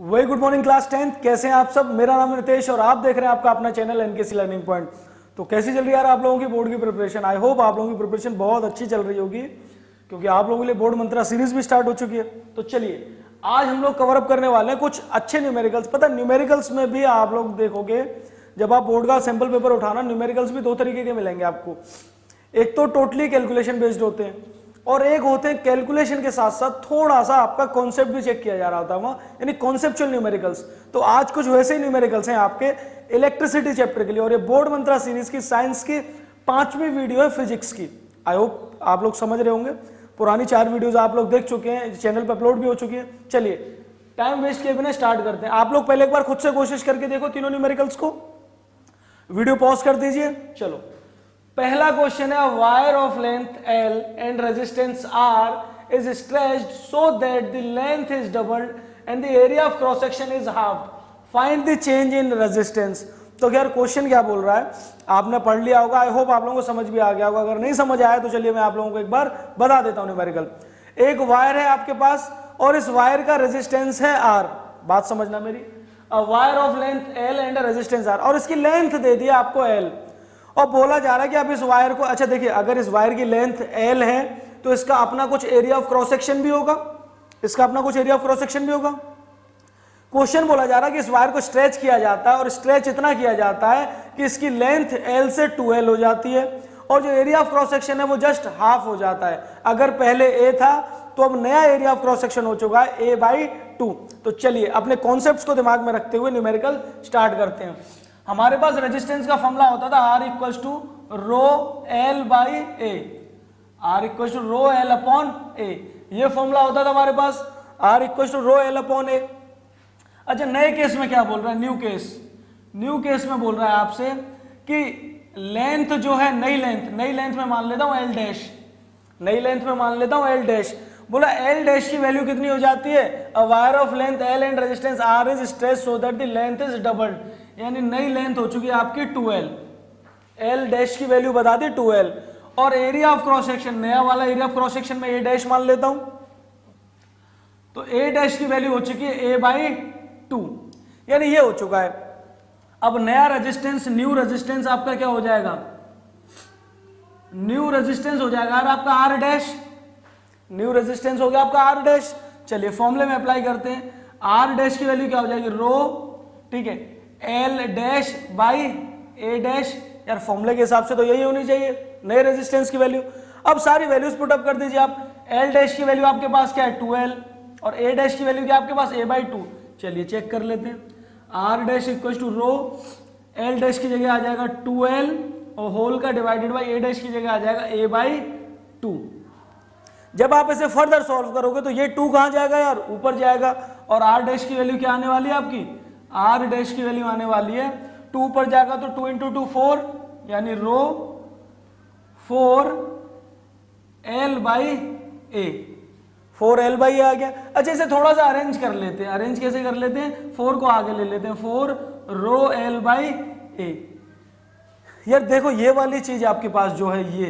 Very good morning class tenth. कैसे हैं आप सब? मेरा नाम नितेश और आप देख रहे हैं आपका अपना चैनल एनकेसी लर्निंग पॉइंट। तो कैसी चल रही है आप लोगों की बोर्ड की प्रिपरेशन? आई होप आप लोगों की प्रिपरेशन बहुत अच्छी चल रही होगी, क्योंकि आप लोगों के लिए बोर्ड मंत्रा सीरीज़ भी स्टार्ट हो चुकी है। तो चलिए, आज हम लोग कवर अप करने वाले हैं कुछ अच्छे न्यूमेरिकल्स पता न्यूमेरिकल्स में भी आप लोग देखोगे, जब आप बोर्ड का सैंपल पेपर उठाना न्यूमेरिकल्स भी दो तरीके के मिलेंगे आपको। एक तो टोटली कैलकुलेशन बेस्ड होते हैं। और एक होते हैं कैलकुलेशन के साथ साथ थोड़ा सा आपका कॉन्सेप्ट भी चेक किया जा रहा था वहाँ, यानी कॉन्सेप्चुअल न्यूमेरिकल्स तो आज कुछ वैसे ही न्यूमेरिकल्स हैं आपके इलेक्ट्रिसिटी चैप्टर के लिए और ये बोर्ड मंत्रा सीरीज़ की साइंस की पांचवी वीडियो है फिजिक्स की। आई होप आप लोग समझ रहे होंगे। पुरानी चार वीडियोस आप लोग देख चुके हैं चैनल पर अपलोड भी हो चुकी है। चलिए टाइम वेस्ट किए बिना स्टार्ट करते हैं। आप लोग पहले एक बार खुद से कोशिश करके देखो तीनों न्यूमेरिकल्स को। वीडियो पॉज कर दीजिए। चलो। पहला क्वेश्चन है wire of length L and resistance R is stretched so that the length is doubled and the area of cross section is half find the change in resistance तो यार question क्या बोल रहा है? आपने पढ़ लिया होगा। आई होप आप लोगों को समझ भी आ गया होगा। अगर नहीं समझ आया तो चलिए मैं आप लोगों को एक बार बता देता हूँ न्यूमेरिकल एक वायर है आपके पास और इस वायर का रेजिस्टेंस है आर बात समझना मेरी? Wire of length L and resistance R और इसकी लेंथ दे दिया आपको एल और बोला जा रहा है कि आप इस वायर को अच्छा देखिए, अगर इस वायर की लेंथ एल है तो इसका अपना कुछ एरिया ऑफ़ क्रॉस सेक्शन भी होगा। इसका अपना कुछ एरिया ऑफ़ क्रॉस सेक्शन भी होगा। क्वेश्चन बोला जा रहा है कि इस वायर को स्ट्रेच किया जाता है, और स्ट्रेच इतना किया जाता है कि इसकी लेंथ एल से टू एल हो जाती है, और जो एरिया ऑफ़ क्रॉस सेक्शन है, वो जस्ट हाफ़ हो जाता है। अगर पहले ए था तो अब नया एरिया ऑफ़ क्रॉस सेक्शन हो चुका है ए बाई टू तो चलिए, अपने कॉन्सेप्ट को दिमाग में रखते हुए न्यूमेरिकल स्टार्ट करते हैं। हमारे पास रेजिस्टेंस का फॉर्मूला होता था R equal to rho L by A R equal to rho L upon A ये फॉर्मूला होता था हमारे पास. R equal to rho L upon A अच्छा नए केस में क्या बोल रहा है? न्यू केस न्यू केस में बोल रहा है आपसे कि लेंथ जो है, नई लेंथ नई लेंथ में मान लेता हूँ एल डैश नई लेंथ में मान लेता हूँ एल डैश बोला एल डैश की वैल्यू कितनी हो जाती है? A wire of length L and resistance R is stretch so that the length is doubled यानी नई लेंथ हो चुकी है आपकी टू एल एल डैश की वैल्यू बता दी टू एल और एरिया ऑफ़ क्रॉस सेक्शन नया वाला एरिया ऑफ़ क्रॉस सेक्शन में ए डैश मान लेता हूँ। तो ए डैश की वैल्यू हो चुकी है ए बाई टू यानी ये हो चुका है। अब नया रेजिस्टेंस न्यू रेजिस्टेंस आपका क्या हो जाएगा? न्यू रेजिस्टेंस हो जाएगा और आपका आर डैश न्यू रेजिस्टेंस हो गया आपका आर डैश चलिए फॉर्मूले में अप्लाई करते हैं. आर डैश की वैल्यू क्या हो जाएगी? रो ठीक है. L dash by A dash यार फॉर्मूले के हिसाब से तो यही होनी चाहिए. नए रेजिस्टेंस की वैल्यू अब सारी वैल्यूज़ पुट अप कर दीजिए आप. एल डैश की वैल्यू आपके पास क्या है? ट्वेल्व और ए डैश की वैल्यू क्या आपके पास? ए बाई टू चलिए चेक कर लेते हैं. R dash equal to rho L dash की जगह आ जाएगा ट्वेल्व और होल का डिवाइडेड बाई ए डैश की जगह आ जाएगा ए बाई टू जब आप इसे फर्दर सॉल्व करोगे तो ये टू कहाँ जाएगा यार? ऊपर जाएगा। और आर डैश की वैल्यू क्या आने वाली है आपकी? आर डैश की वैल्यू आने वाली है। टू ऊपर जाएगा तो टू इंटू टू फोर यानी rho four L by A four L by आ गया। अच्छा इसे थोड़ा सा अरेंज कर लेते हैं। अरेंज कैसे कर लेते हैं? फोर को आगे ले लेते हैं। Four rho L by A यार, देखो, ये वाली चीज़ आपके पास जो है, ये।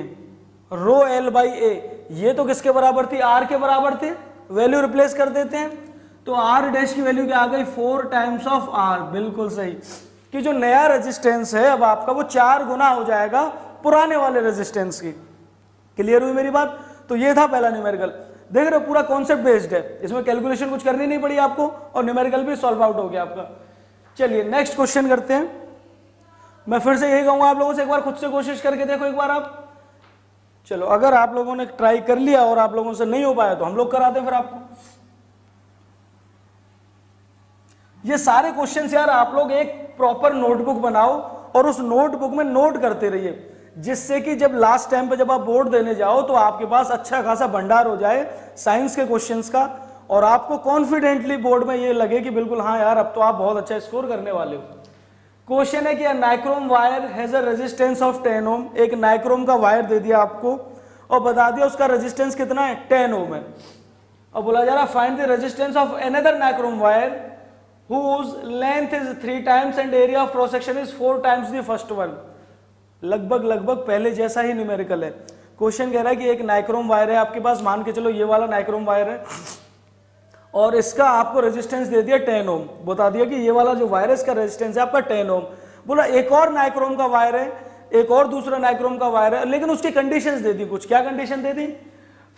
रो एल बाई ए ये तो किसके बराबर थी? आर के बराबर थे। वैल्यू रिप्लेस कर देते हैं। तो आर डैश की वैल्यू क्या आ गई? फोर टाइम्स ऑफ़ आर बिल्कुल सही। कि जो नया रेजिस्टेंस है, अब आपका वो चार गुना हो जाएगा पुराने वाले रेजिस्टेंस की। क्लियर हुई मेरी बात? तो ये था पहला न्यूमेरिकल देख रहे हो, पूरा कॉन्सेप्ट बेस्ड है। इसमें कैलकुलेशन कुछ करनी नहीं पड़ी आपको और न्यूमेरिकल भी सॉल्व आउट हो गया आपका। चलिए नेक्स्ट क्वेश्चन करते हैं। मैं फिर से यही कहूँगा आप लोगों से, एक बार खुद से कोशिश करके देखो एक बार आप। चलो, अगर आप लोगों ने ट्राई कर लिया और आप लोगों से नहीं हो पाया तो हम लोग करा कराते फिर आपको। ये सारे क्वेश्चन यार, आप लोग एक प्रॉपर नोटबुक बनाओ और उस नोटबुक में नोट करते रहिए, जिससे कि जब लास्ट टाइम पे जब आप बोर्ड देने जाओ तो आपके पास अच्छा खासा भंडार हो जाए साइंस के क्वेश्चंस का, और आपको कॉन्फिडेंटली बोर्ड में ये लगे कि बिल्कुल हाँ यार, अब तो आप बहुत अच्छा स्कोर करने वाले हो। क्वेश्चन है कि nichrome wire has a resistance of ten ohm एक नाइक्रोम का वायर दे दिया आपको और बता दिया उसका रेजिस्टेंस कितना है? टेन ओम है। और बोला जा रहा find the resistance of another nichrome wire whose length is three times and area of cross section is four times the first लगभग लगभग पहले जैसा ही न्यूमेरिकल है। क्वेश्चन कह रहा है कि एक नाइक्रोम वायर है, आपके पास मान के चलो, ये वाला नाइक्रोम वायर है। और इसका आपको रेजिस्टेंस दे दिया टेन ओम बता दिया कि ये वाला जो वायरस का रेजिस्टेंस है आपका टेन ओम बोला, एक और नाइक्रोम का वायर है, एक और दूसरा नाइक्रोम का वायर है, लेकिन उसकी कंडीशन दे दी कुछ। क्या कंडीशन दे दी?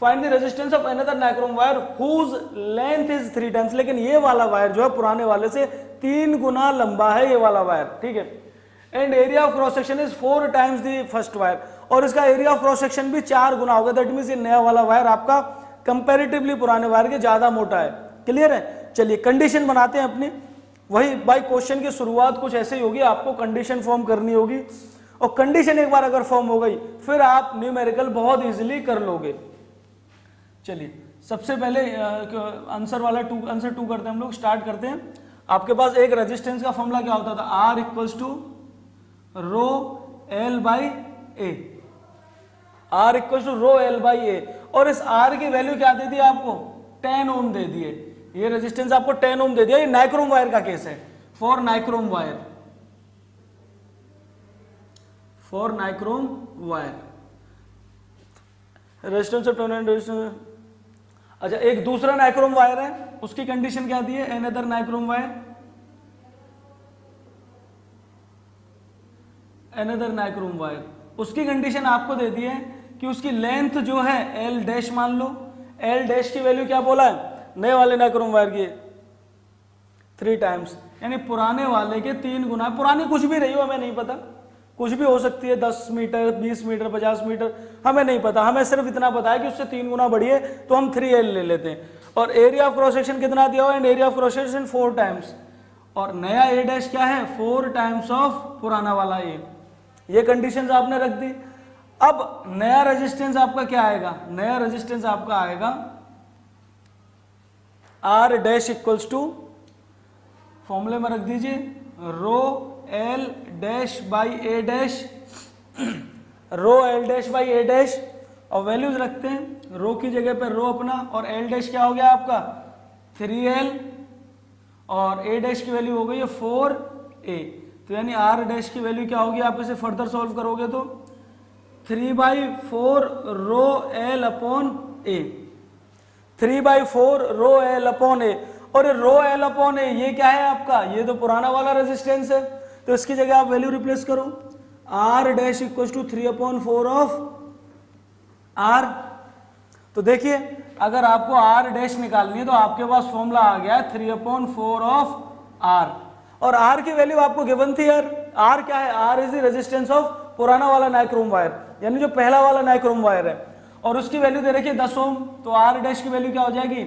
Find the resistance of another nichrome wire whose length is three times लेकिन ये वाला वायर जो है पुराने वाले से तीन गुना लंबा है ये वाला वायर ठीक है? And area of cross section is four times the first wire और इसका एरिया ऑफ़ क्रॉस सेक्शन भी चार गुना होगा। दैट मीन ये नया वाला वायर आपका कंपेरेटिवली पुराने वायर के ज़्यादा मोटा है। क्लियर है? चलिए कंडीशन बनाते हैं अपनी। वही बाई क्वेश्चन की शुरुआत कुछ ऐसे ही होगी, आपको कंडीशन फॉर्म करनी होगी। और कंडीशन एक बार अगर फॉर्म हो गई, फिर आप न्यूमेरिकल बहुत इजीली कर लोगे। चलिए, सबसे पहले आंसर वाला टू आंसर टू करते हैं हम लोग स्टार्ट करते हैं। आपके पास एक रेजिस्टेंस का फॉर्मूला क्या होता था? R equals to rho L by A R equals to rho L by A और इस आर की वैल्यू क्या दे दी आपको? टेन ओम दे दिए। ये रेजिस्टेंस आपको टेन ओम दे दिया। ये नाइक्रोम वायर का केस है। For nichrome wire for nichrome wire resistance of ten resistance अच्छा एक दूसरा नाइक्रोम वायर है। उसकी कंडीशन क्या दी है? An other nichrome wire another nichrome wire उसकी कंडीशन आपको दे दी है कि उसकी लेंथ जो है एल डैश मान लो। एल डैश की वैल्यू क्या बोला है? नए वाले नाइक्रोम वायर की। थ्री टाइम्स यानी पुराने वाले के तीन गुना। पुरानी कुछ भी रही हो, हमें नहीं पता। कुछ भी हो सकती है, दस मीटर, बीस मीटर, पचास मीटर, हमें नहीं पता। हमें सिर्फ़ इतना पता है कि उससे तीन गुना बढ़ी है तो हम थ्री एल ले लेते हैं। और एरिया ऑफ़ क्रॉस सेक्शन कितना दिया हुआ and area of cross section four times और नया ए डैश क्या है? फोर टाइम्स ऑफ़ पुराना वाला ए ये कंडीशंस आपने रख दी। अब नया रेजिस्टेंस आपका क्या आएगा? नया रेजिस्टेंस आपका आएगा आर डैश इक्वल्स टू फॉर्मूले में रख दीजिए rho L dash by A dash rho L dash by A dash और वैल्यूज़ रखते हैं रो की जगह पर रो अपना, और एल डैश क्या हो गया आपका? थ्री एल और ए डैश की वैल्यू हो गई है फोर ए तो यानी आर डैश की वैल्यू क्या होगी? आप इसे फर्दर सॉल्व करोगे तो? Three by four rho L upon A. Three by four rho L upon A. और रो एल अपॉन ए, ये क्या है आपका? ये तो पुराना वाला रेजिस्टेंस है। तो इसकी जगह आप वैल्यू रिप्लेस करो। R dash equal to three upon four of R तो देखिए, अगर आपको आर डैश निकालनी है तो आपके पास फॉर्मूला आ गया है three upon four of R और आर की वैल्यू आपको गिवन थी यार। आर क्या है? R is the resistance of पुराना वाला नाइक्रोम वायर यानी जो पहला वाला नाइक्रोम वायर है। और उसकी वैल्यू दे रखी है दस ओम तो आर डैश की वैल्यू क्या हो जाएगी?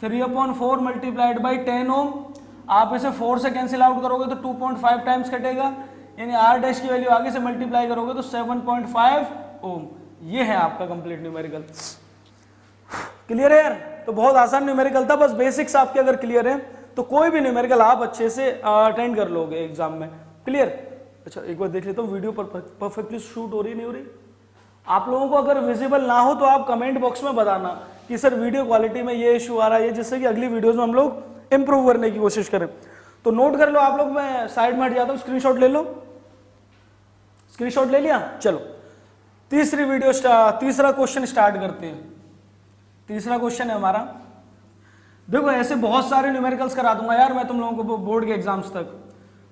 Three upon four multiplied by ten ohm. आप इसे फोर से कैंसिल आउट करोगे तो टू पॉइंट फाइव टाइम्स कटेगा। यानी आर डैश की वैल्यू आगे से मल्टीप्लाई करोगे तो सेवन पॉइंट फाइव ओम। ये है आपका कंप्लीट न्यूमेरिकल क्लियर है यार? तो बहुत आसान न्यूमेरिकल था, बस बेसिक्स आपके अगर क्लियर है तो कोई भी न्यूमेरिकल आप अच्छे से अटेंड कर लोगे एग्ज़ाम में। क्लियर अच्छा एक बार देख लेता हूँ वीडियो पर परफेक्टली शूट हो रही, नहीं हो रही? आप लोगों को अगर विजिबल ना हो तो आप कमेंट बॉक्स में बताना कि, सर वीडियो क्वालिटी में ये इशू आ रहा है जिससे कि अगली वीडियोज़ में हम लोग इंप्रूव करने की कोशिश करें। तो नोट कर लो आप लोग, मैं साइड में हट जाता हूँ स्क्रीनशॉट ले लो। स्क्रीनशॉट ले लिया? चलो। तीसरी वीडियो तीसरा क्वेश्चन स्टार्ट करते हैं। तीसरा क्वेश्चन है हमारा। देखो, ऐसे बहुत सारे न्यूमेरिकल्स करा दूँगा यार मैं तुम लोगों को, बोर्ड के एग्ज़ाम्स तक।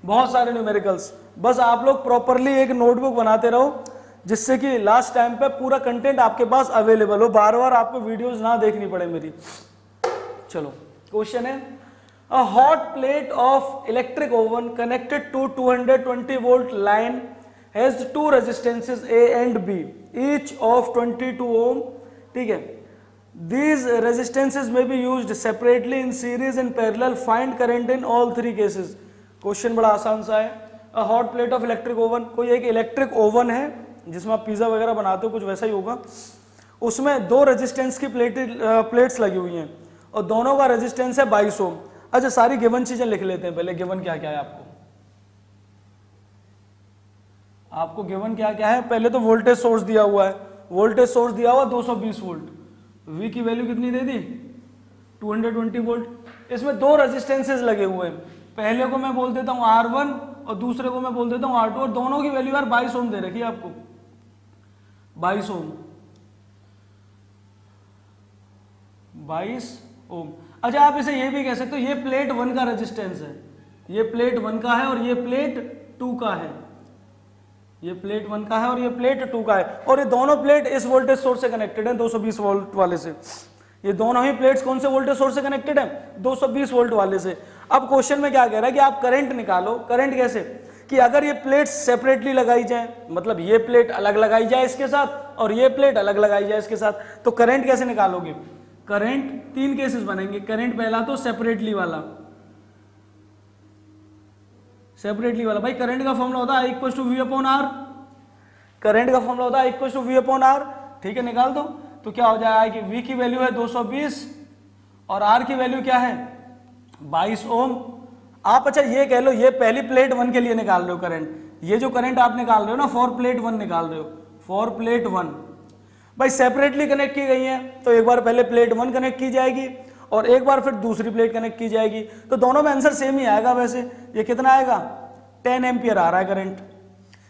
बहुत सारे न्यूमेरिकल्स बस आप लोग प्रॉपरली एक नोटबुक बनाते रहो, जिससे कि लास्ट टाइम पे पूरा कंटेंट आपके पास अवेलेबल हो। बार बार आपको वीडियोस ना देखनी पड़े मेरी। चलो क्वेश्चन है। A hot plate of electric oven connected to 220 volt line has two resistances A and B each of 22 ohm ठीक है? These resistances may be used separately in series and parallel. Find current in all three cases. Question बड़ा आसान सा है। A hot plate of electric oven कोई एक electric oven है, जिसमें आप पिज़्ज़ा वगैरह बनाते हो, कुछ वैसा ही होगा। उसमें दो रेजिस्टेंस की प्लेट प्लेट्स लगी हुई हैं, और दोनों का रेजिस्टेंस है बाईस ओम अच्छा सारी गिवन चीज़ें लिख लेते हैं पहले। गिवन क्या क्या है आपको? आपको गिवन क्या क्या है? पहले तो वोल्टेज सोर्स दिया हुआ है। वोल्टेज सोर्स दिया हुआ 220 वोल्ट वी की वैल्यू कितनी दे दी? 220 वोल्ट इसमें दो रेजिस्टेंसेज लगे हुए हैं। पहले को मैं बोल देता हूँ आर वन और दूसरे को मैं बोल देता हूँ आर टू और दोनों की वैल्यू यार 22 ओम दे रखी है आपको। 22 ओम 22 ओम अच्छा आप इसे ये भी कह सकते हो, ये प्लेट वन का रेजिस्टेंस है। ये प्लेट वन का है और ये प्लेट टू का है। ये प्लेट वन का है और ये प्लेट टू का है। और ये दोनों प्लेट इस वोल्टेज सोर्स से कनेक्टेड है 220 वोल्ट वाले से। ये दोनों ही प्लेट्स कौन से वोल्टेज सोर्स से कनेक्टेड है? 220 वोल्ट वाले से। अब क्वेश्चन में क्या कह रहा है कि आप करंट निकालो। करंट कैसे? कि अगर ये प्लेट सेपरेटली लगाई जाए मतलब ये प्लेट अलग लगाई जाए इसके साथ और ये प्लेट अलग लगाई जाए इसके साथ तो करंट कैसे निकालोगे? करंट तीन केसेस बनेंगे। करंट पहला तो सेपरेटली वाला। सेपरेटली वाला। भाई करंट का फॉर्मूला होता है equal to V upon R current का फॉर्मूला होता है equal to V upon R ठीक है, निकाल दो। तो क्या हो जाएगा कि वी की वैल्यू है 220 और आर की वैल्यू क्या है? 22 ओम। आप अच्छा ये कह लो, ये पहली प्लेट वन के लिए निकाल रहे हो करंट ये जो करंट आप निकाल रहे हो ना फॉर प्लेट वन निकाल रहे हो। फॉर प्लेट वन भाई सेपरेटली कनेक्ट की गई है तो एक बार पहले प्लेट वन कनेक्ट की जाएगी, और एक बार फिर दूसरी प्लेट कनेक्ट की जाएगी। तो दोनों में आंसर सेम ही आएगा वैसे। ये कितना आएगा? टेन एम्पियर आ रहा है करंट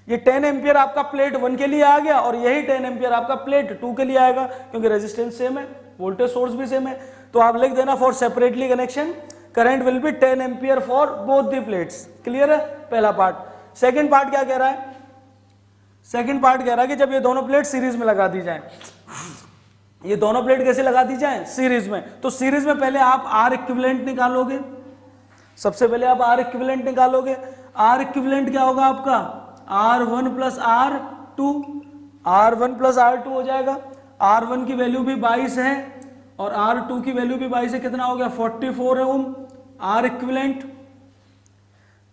ये 10 एम्पियर आपका प्लेट वन के लिए आ गया, और यही 10 एम्पियर आपका प्लेट टू के लिए आएगा, क्योंकि रेजिस्टेंस सेम है वोल्टेज सोर्स भी सेम है। तो आप लिख देना for separately connection current will be 10 ampere for both the plates clear है? पहला पार्ट सेकेंड पार्ट क्या कह रहा है? सेकेंड पार्ट कह रहा है कि जब ये दोनों प्लेट सीरीज़ में लगा दी जाए, ये दोनों प्लेट कैसे लगा दी जाए? सीरीज़ में. तो सीरीज़ में पहले आप आर इक्विवेलेंट निकालोगे। सबसे पहले आप आर इक्विवेलेंट निकालोगे। आर इक्विवेलेंट क्या होगा आपका? R one plus R two R one plus R two हो जाएगा। आर वन की वैल्यू भी बाईस है। और आर टू की वैल्यू भी बाई से कितना हो गया? Forty four ohm. R equivalent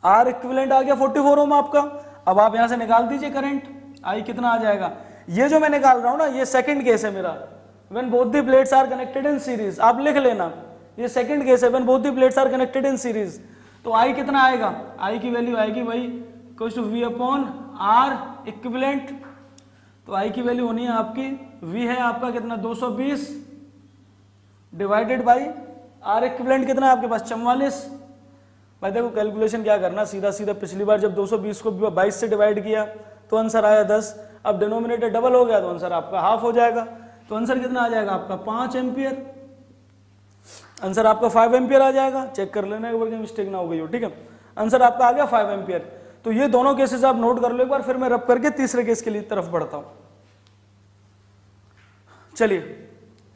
R equivalent आ गया फोर्टी फोर ओम आपका। अब आप यहाँ से निकाल दीजिए करंट आई कितना आ जाएगा? ये जो मैं निकाल रहा हूँ ना, ये सेकंड केस है मेरा। When both the plates are connected in series आप लिख लेना। ये सेकंड केस है when both the plates are connected in series तो आई कितना आएगा? आई की वैल्यू आएगी भाई equal to V upon R equivalent तो आई की वैल्यू होनी है आपकी वी है आपका कितना? 220 डिवाइडेड बाई आर इक्विवेलेंट कितना है आपके पास? चौवालीस। भाई देखो, कैलकुलेशन क्या करना? सीधा सीधा पिछली बार जब 220 को 22 से डिवाइड किया तो आंसर आया 10 अब डिनोमिनेटर डबल हो गया तो आंसर आपका हाफ़ हो जाएगा। तो आंसर कितना आ जाएगा आपका? पाँच एम्पियर। आंसर आपका फाइव एम्पियर आ जाएगा। चेक कर लेना एक बार मिस्टेक ना हो गई हो, ठीक है? आंसर आपका आ गया फाइव एम्पियर। तो ये दोनों केसेस आप नोट कर लो एक बार, फिर मैं रब करके तीसरे केस के लिए तरफ़ बढ़ता हूँ। चलिए,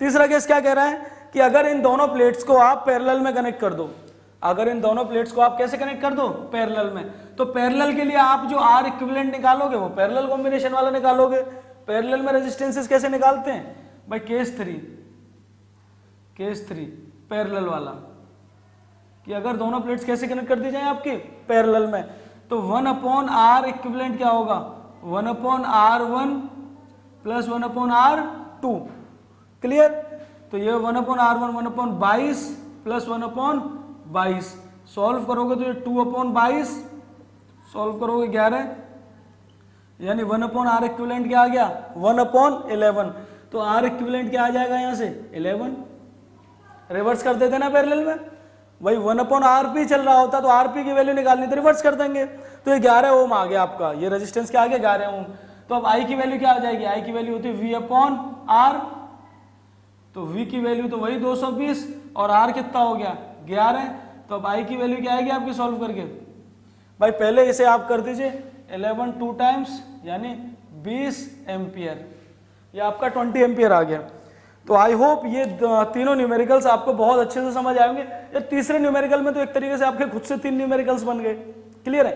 तीसरा केस क्या कह रहा है? कि अगर इन दोनों प्लेट्स को आप पैरेलल में कनेक्ट कर दो, अगर इन दोनों प्लेट्स को आप कैसे कनेक्ट कर दो? पैरेलल में। तो पैरेलल के लिए आप जो आर इक्विवेलेंट निकालोगे, वो पैरेलल कॉम्बिनेशन वाला निकालोगे। पैरेलल में रेजिस्टेंसेस कैसे निकालते हैं? भाई case three case three parallel वाला। कि अगर दोनों प्लेट्स कैसे कनेक्ट कर दी जाए आपकी? पैरेलल में। तो वन अपॉन आर इक्विवेलेंट क्या होगा? One upon R one plus one upon R two clear तो ये one upon R one one upon बाईस प्लस वन अपॉन बाईस। सॉल्व करोगे तो ये टू अपॉन बाईस, सॉल्व करोगे ग्यारह। यानी वन अपॉन आर इक्विवेलेंट क्या आ गया? One upon eleven. तो आर इक्विवेलेंट क्या आ जाएगा यहाँ से? इलेवन। रिवर्स कर देते ना पैरेलल में? वही वन अपॉन आरपी चल रहा होता तो आरपी की वैल्यू निकालनी तो रिवर्स कर देंगे। तो ये ग्यारह ओम आ गया आपका। ये रेजिस्टेंस क्या आ गया? ग्यारह ओम। तो अब आई की वैल्यू क्या आ जाएगी? आई की वैल्यू होती है वी अपॉन आर। तो वी की वैल्यू तो वही 220 और आर कितना हो गया? ग्यारह। तो अब आई की वैल्यू क्या आएगी आपकी सॉल्व करके? भाई, पहले इसे आप कर दीजिए। 11 टू टाइम्स यानी 20 एम्पियर। ये आपका 20 एम्पियर आ गया। तो आई होप ये तीनों न्यूमेरिकल्स आपको बहुत अच्छे से समझ आएँगे। या तीसरे न्यूमेरिकल में तो एक तरीके से आपके खुद से तीन न्यूमेरिकल्स बन गए। क्लियर है?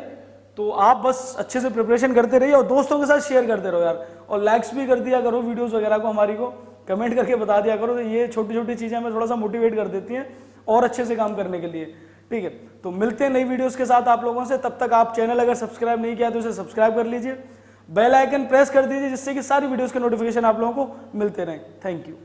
तो आप बस अच्छे से प्रिपरेशन करते रहिए और दोस्तों के साथ शेयर करते रहो यार। और लाइक्स भी कर दिया करो वीडियोस वगैरह को हमारी को। कमेंट करके बता दिया करो तो ये छोटी छोटी चीज़ें हमें थोड़ा सा मोटिवेट कर देती हैं और अच्छे से काम करने के लिए। ठीक है तो मिलते हैं नई वीडियोस के साथ आप लोगों से। तब तक आप चैनल अगर सब्सक्राइब नहीं किया तो उसे सब्सक्राइब कर लीजिए। बेल आइकन प्रेस कर दीजिए जिससे कि सारी वीडियोस के नोटिफिकेशन आप लोगों को मिलते रहें। Thank you